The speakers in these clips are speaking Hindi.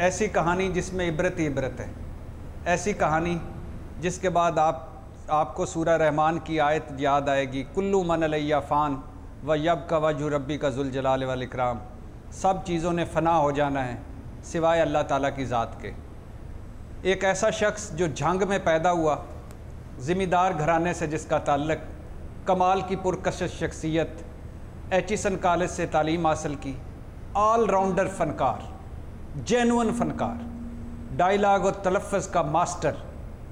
ऐसी कहानी जिसमें इबरत ही इबरत है। ऐसी कहानी जिसके बाद आप, आपको सूरह रहमान की आयत याद आएगी। कुल्लू मन अलैया फ़ान व यब का वजह रब्बी का जुलजलाल वाल इकराम। सब चीज़ों ने फ़ना हो जाना है, सिवाय अल्लाह ताला की ज़ात के। एक ऐसा शख्स जो झंग में पैदा हुआ ज़िम्मेदार घराने से जिसका ताल्लक, कमाल की पुरकश शख्सियत, एचिसन कॉलेज से तालीम हासिल की ऑल राउंडर फ़नकार। जेनुअन फ़नकार डायलाग और तलफ़ का मास्टर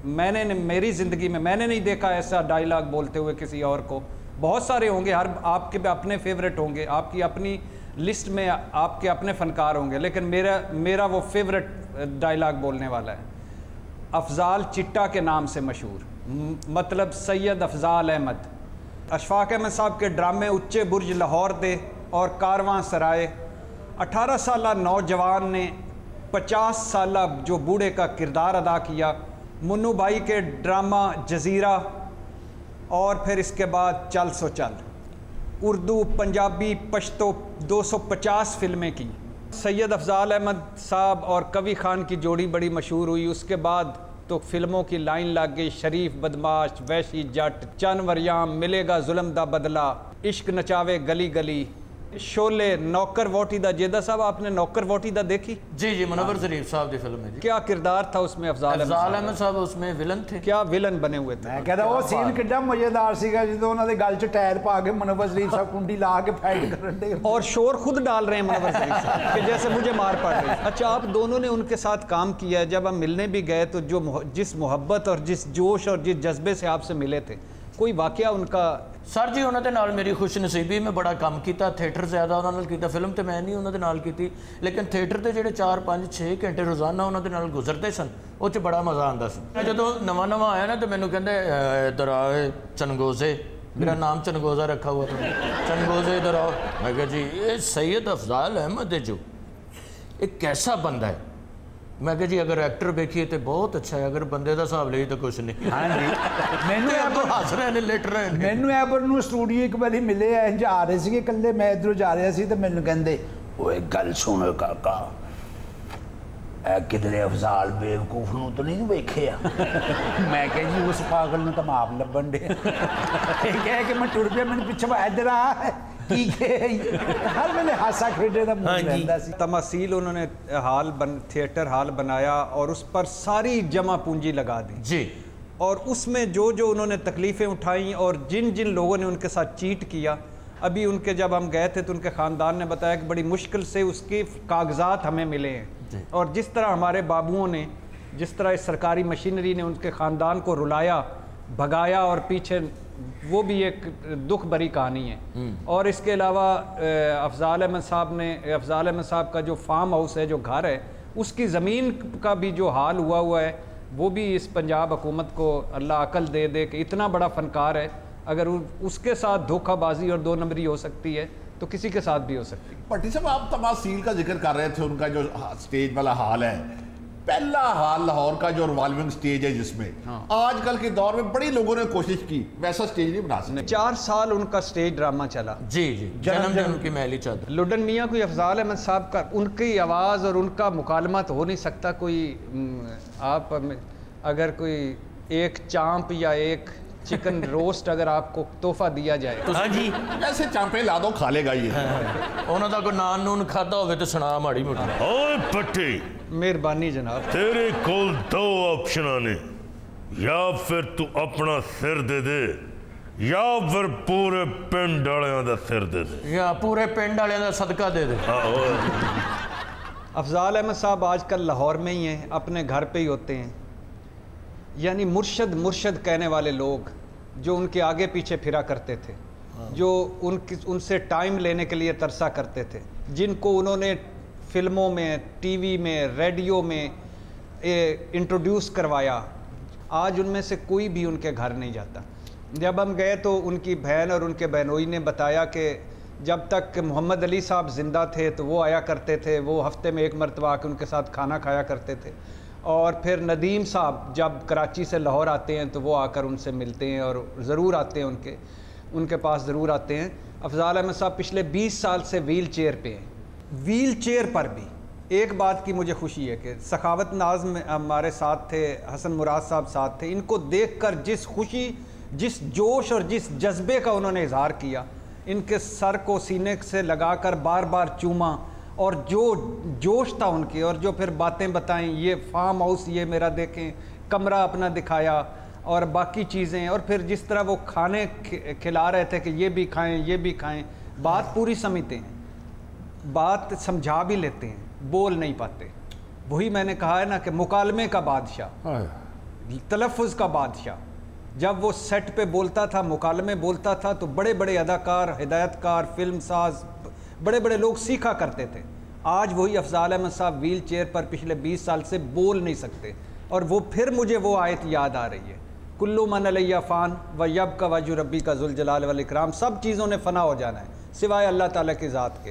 मैंने ने, मेरी ज़िंदगी में मैंने नहीं देखा ऐसा डायलाग बोलते हुए किसी और को। बहुत सारे होंगे हर आपके अपने फेवरेट होंगे आपकी अपनी लिस्ट में आपके अपने फ़नकार होंगे लेकिन मेरा मेरा वो फेवरेट डायलाग बोलने वाला है। अफजाल चिट्टा के नाम से मशहूर। मतलब सैयद अफजाल अहमद। अशफाक अहमद साहब के ड्रामे उच्चे बुर्ज लाहौर दे और कारवां सराय 18 साल नौजवान ने 50 साल जो बूढ़े का किरदार अदा किया, मुन्नू भाई के ड्रामा जजीरा और फिर इसके बाद चल सो चल। उर्दू, पंजाबी, पश्तो 250 फ़िल्में की। सैयद अफजाल अहमद साहब और कवि खान की जोड़ी बड़ी मशहूर हुई। उसके बाद तो फ़िल्मों की लाइन लग गई, शरीफ, बदमाश, वैशी जट चन वरियाम मिलेगा जुल्म दा बदला, इश्क नचावे गली गली। शोले नौकर वोटी दा जेदा साहब आपने नौकर वोटी दा देखी जी जी मुनवर जरीफ साहब की फिल्म है जी क्या किरदार था उसमें अफजाल अफजाल अहमद साहब उसमें विलन थे क्या विलन बने हुए थे ਮੈਂ ਕਹਿੰਦਾ ਉਹ ਸੀਨ ਕਿੱਡਾ ਮਜ਼ੇਦਾਰ ਸੀਗਾ ਜਦੋਂ ਉਹਨਾਂ ਦੇ ਗਲ 'ਚ ਟਾਇਰ ਪਾ ਕੇ ਮਨੋਵਰ शरीफ ਸਾਹਿਬ ਕੁੰਡੀ ਲਾ ਕੇ फाइट ਕਰਨ ਦੇ और शोर खुद डाल रहे हैं मनोवर शरीफ साहब कि जैसे मुझे मार पड़ रही है। अच्छा आप दोनों ने उनके साथ काम किया है जब हम मिलने भी गए तो जो मोह- जिस मोहब्बत और जिस जोश और जिस जज्बे से आपसे मिले थे कोई वाकया उनका ਸਰ ਜੀ ਉਹਨਾਂ ਦੇ ਨਾਲ ਮੇਰੀ ਖੁਸ਼ ਨਸੀਬੀ ਮੈਂ ਬੜਾ ਕੰਮ ਕੀਤਾ ਥੀਏਟਰ ਜ਼ਿਆਦਾ ਉਹਨਾਂ ਨਾਲ ਕੀਤਾ ਫਿਲਮ ਤੇ ਮੈਂ ਨਹੀਂ ਉਹਨਾਂ ਦੇ ਨਾਲ ਕੀਤੀ ਲੇਕਿਨ ਥੀਏਟਰ ਤੇ ਜਿਹੜੇ 4 5 6 ਘੰਟੇ ਰੋਜ਼ਾਨਾ ਉਹਨਾਂ ਦੇ ਨਾਲ ਗੁਜ਼ਰਦੇ ਸਨ ਉਹ 'ਚ ਬੜਾ ਮਜ਼ਾ ਆਉਂਦਾ ਸੀ ਮੈਂ ਜਦੋਂ ਨਵਾਂ ਨਵਾਂ ਆਇਆ ਨਾ ਤੇ ਮੈਨੂੰ ਕਹਿੰਦੇ "ਅਹ, ਇੱਧਰ ਆਏ ਚਨਗੋਜ਼ੇ ਮੇਰਾ ਨਾਮ ਚਨਗੋਜ਼ਾ ਰੱਖਾ हुआ था चनगोजे इधर आओ मैं कहा जी ये सैयद अफजाल अहमद है जो एक कैसा बंदा है ਮੈਂ ਕਿਹਾ ਜੀ ਅਗਰ ਐਕਟਰ ਵੇਖੀਏ ਤੇ ਬਹੁਤ ਅੱਛਾ ਹੈ ਅਗਰ ਬੰਦੇ ਦਾ ਹਿਸਾਬ ਲਈ ਤਾਂ ਕੁਝ ਨਹੀਂ। ਹਾਂਜੀ। ਮੈਨੂੰ ਐਬਰ ਹੱਸ ਰਹੇ ਨੇ ਲਿਟ ਰਹੇ ਨੇ। ਮੈਨੂੰ ਐਬਰ ਨੂੰ ਸਟੂਡੀਓ ਇੱਕ ਵਾਰੀ ਮਿਲੇ ਐਂ ਜਾ ਰਹੇ ਸੀਗੇ ਇਕੱਲੇ ਮੈਂ ਇਧਰੋਂ ਜਾ ਰਿਹਾ ਸੀ ਤੇ ਮੈਨੂੰ ਕਹਿੰਦੇ ਓਏ ਗੱਲ ਸੁਣ ਕਾਕਾ। ਐ ਕਿਧਰੇ ਅਫਜ਼ਾਲ ਬੇਵਕੂਫ ਨੂੰ ਤਾਂ ਨਹੀਂ ਵੇਖਿਆ? ਮੈਂ ਕਿਹਾ ਜੀ ਉਸ ਪਾਗਲ ਨੂੰ ਤਾਂ ਮਾਫ਼ ਲੱਭਣ ਦੇ ਇਹ ਕਹਿ ਕੇ ਮੈਂ ਟੁਰ ਪਿਆ ਮੈਨੂੰ ਪਿੱਛੇ ਇੱਧਰ ਆ। हर मैंने हासा हाँ तमासील उन्होंने हाल बन थिएटर हाल बनाया और उस पर सारी जमा पूंजी लगा दी। जी। और उसमें जो जो उन्होंने तकलीफ़ें उठाई और जिन जिन लोगों ने उनके साथ चीट किया अभी उनके जब हम गए थे तो उनके ख़ानदान ने बताया कि बड़ी मुश्किल से उसके कागजात हमें मिले हैं। और जिस तरह हमारे बाबुओं ने जिस तरह इस सरकारी मशीनरी ने उनके ख़ानदान को रुलाया भगाया और पीछे वो भी एक दुख भरी कहानी है। और इसके अलावा अफजाल अहमद साहब ने अफजाल अहमद साहब का जो फार्म हाउस है जो घर है उसकी ज़मीन का भी जो हाल हुआ हुआ है वो भी इस पंजाब हुकूमत को अल्लाह अकल दे दे कि इतना बड़ा फ़नकार है। अगर उसके साथ धोखाबाजी और दो नंबरी हो सकती है तो किसी के साथ भी हो सकती है। पट्टी साहब आप तमासील का ज़िक्र कर रहे थे उनका जो स्टेज वाला हाल है पहला हाल लाहौर का जो रिवॉल्विंग स्टेज है जिसमें हाँ। आजकल के दौर में बड़ी लोगों ने कोशिश की वैसा स्टेज नहीं बना सकते। चार साल उनका स्टेज ड्रामा चला। जी जी। जन्म जन्म की महली चादर लुडन मियाँ कोई अफजाल अहमद साहब का उनकी आवाज़ और उनका मुकालमा तो हो नहीं सकता कोई आप अगर कोई एक चांप या एक चिकन रोस्ट अगर आपको तोहफा दिया जाए हाँ जी ऐसे चांपे ला दो खा लेगा ये ਉਹਨਾਂ ਦਾ ਕੋਈ ਨਾਨ ਨੂਨ ਖਾਦਾ ਹੋਵੇ ਤੇ ਸੁਣਾ ਮਾੜੀ ਮੋਟੀ ਓਏ ਪੱਟੀ मेहरबानी जनाब ਤੇਰੇ ਕੋਲ ਦੋ ਆਪਸ਼ਨਾਂ ਨੇ ਜਾਂ ਫਿਰ ਤੂੰ ਆਪਣਾ ਸਿਰ ਦੇ ਦੇ ਜਾਂ ਫਿਰ ਪੂਰੇ ਪਿੰਡ ਵਾਲਿਆਂ ਦਾ ਸਿਰ ਦੇ ਦੇ ਜਾਂ ਪੂਰੇ ਪਿੰਡ ਵਾਲਿਆਂ ਦਾ ਸਦਕਾ ਦੇ ਦੇ ਆਹੋ अफजाल अहमद साहब आजकल लाहौर में ही हैं अपने घर पे ही होते हैं यानी मुर्शद मुर्शद कहने वाले लोग जो उनके आगे पीछे फिरा करते थे जो उन उनसे टाइम लेने के लिए तरसा करते थे जिनको उन्होंने फ़िल्मों में टीवी में रेडियो में इंट्रोड्यूस करवाया। आज उनमें से कोई भी उनके घर नहीं जाता। जब हम गए तो उनकी बहन और उनके बहनोई ने बताया कि जब तक मोहम्मद अली साहब ज़िंदा थे तो वो आया करते थे वो हफ़्ते में एक मरतबा आके उनके साथ खाना खाया करते थे। और फिर नदीम साहब जब कराची से लाहौर आते हैं तो वो आकर उनसे मिलते हैं और ज़रूर आते हैं उनके उनके पास ज़रूर आते हैं। अफजाल अहमद साहब पिछले 20 साल से व्हील चेयर पर हैं। व्हील चेयर पर भी। एक बात की मुझे खुशी है कि सखावत नाज में हमारे साथ थे, हसन मुराद साहब साथ थे। इनको देखकर जिस खुशी, जिस जोश और जिस जज्बे का उन्होंने इजहार किया, इनके सर को सीने से लगाकर बार बार चूमा और जो जोश था उनके और जो फिर बातें बताएँ ये फार्म हाउस ये मेरा देखें कमरा अपना दिखाया और बाकी चीज़ें और फिर जिस तरह वो खाने खिला रहे थे कि ये भी खाएँ ये भी खाएँ बात पूरी समझते हैं। बात समझा भी लेते हैं बोल नहीं पाते। वही मैंने कहा है ना कि मुकालमे का बादशाह तलफ़ का बादशाह जब वो सेट पे बोलता था मुकालमे बोलता था तो बड़े बड़े अदाकार हिदायतकार फ़िल्म साज बड़े बड़े लोग सीखा करते थे। आज वही अफजाल अहमद साहब व्हील चेयर पर पिछले 20 साल से बोल नहीं सकते और वो फिर मुझे वो आयत याद आ रही है। कुल्लू मन अलैया फ़ान व यब का वज़ू रबी का जुलजलाल वल इकराम सब चीज़ों ने फ़ना हो जाना है, सिवाय अल्लाह ताला की ज़ात के।